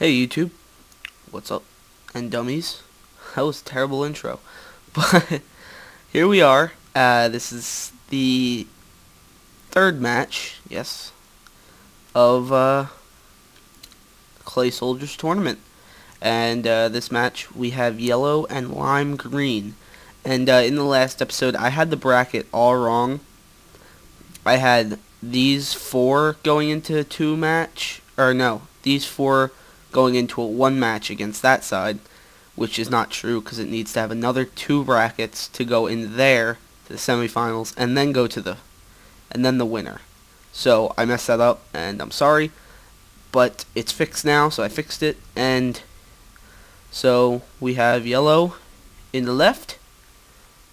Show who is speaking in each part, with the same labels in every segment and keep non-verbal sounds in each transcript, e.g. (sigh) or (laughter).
Speaker 1: Hey YouTube, what's up? And dummies, that was a terrible intro. (laughs) But here we are. Uh, this is the third match, yes, of uh, Clay Soldiers tournament. And uh, this match we have yellow and lime green. And uh, in the last episode, I had the bracket all wrong. I had these four going into two match, or no, these four going into a one match against that side, which is not true because it needs to have another two brackets to go in there to the semifinals and then go to the and then the winner. So I messed that up and I'm sorry, but it's fixed now, so I fixed it and so we have yellow in the left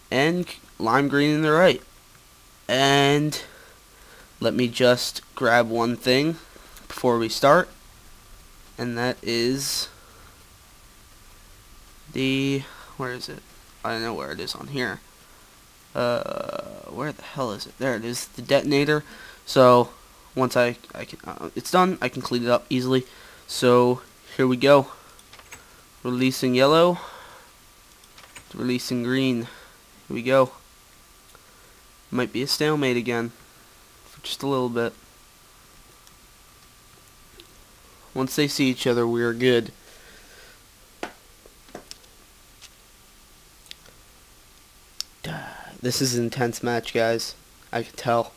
Speaker 1: and lime green in the right. And let me just grab one thing before we start and that is the where is it? I don't know where it is on here. Uh, where the hell is it? There it is, the detonator. So once I I can uh, it's done, I can clean it up easily. So here we go. Releasing yellow. Releasing green. Here we go. Might be a stalemate again. For just a little bit. Once they see each other, we are good. (sighs) This is an intense match, guys. I can tell.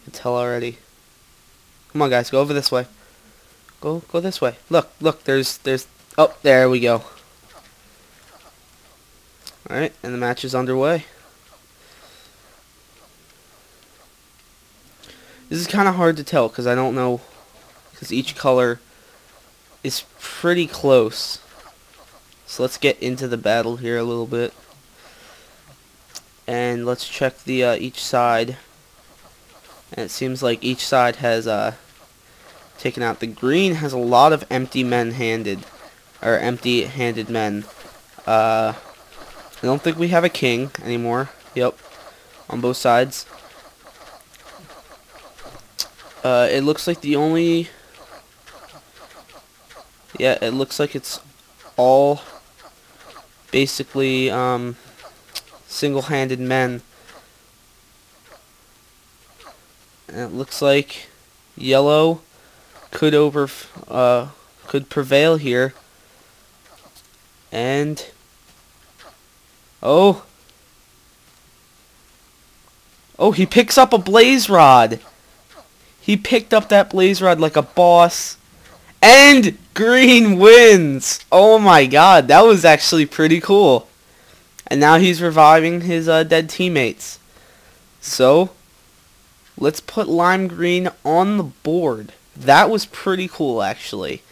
Speaker 1: I can tell already. Come on, guys. Go over this way. Go, go this way. Look, look. There's, there's. Oh, there we go. All right, and the match is underway. This is kind of hard to tell because I don't know because each color is pretty close. So let's get into the battle here a little bit. And let's check the uh, each side. And it seems like each side has uh, taken out. The green has a lot of empty men handed. Or empty handed men. Uh, I don't think we have a king anymore. Yep. On both sides. Uh, it looks like the only yeah, it looks like it's all basically um, single-handed men. And it looks like yellow could over uh, could prevail here. And oh, oh, he picks up a blaze rod. He picked up that blaze rod like a boss. And Green wins! Oh my god, that was actually pretty cool. And now he's reviving his uh, dead teammates. So, let's put Lime Green on the board. That was pretty cool, actually.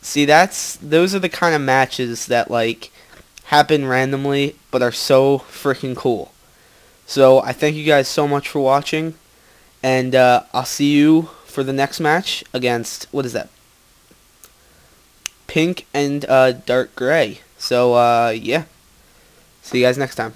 Speaker 1: See, that's those are the kind of matches that, like, happen randomly, but are so freaking cool. So, I thank you guys so much for watching. And uh, I'll see you for the next match against, what is that, pink and uh, dark gray. So, uh, yeah. See you guys next time.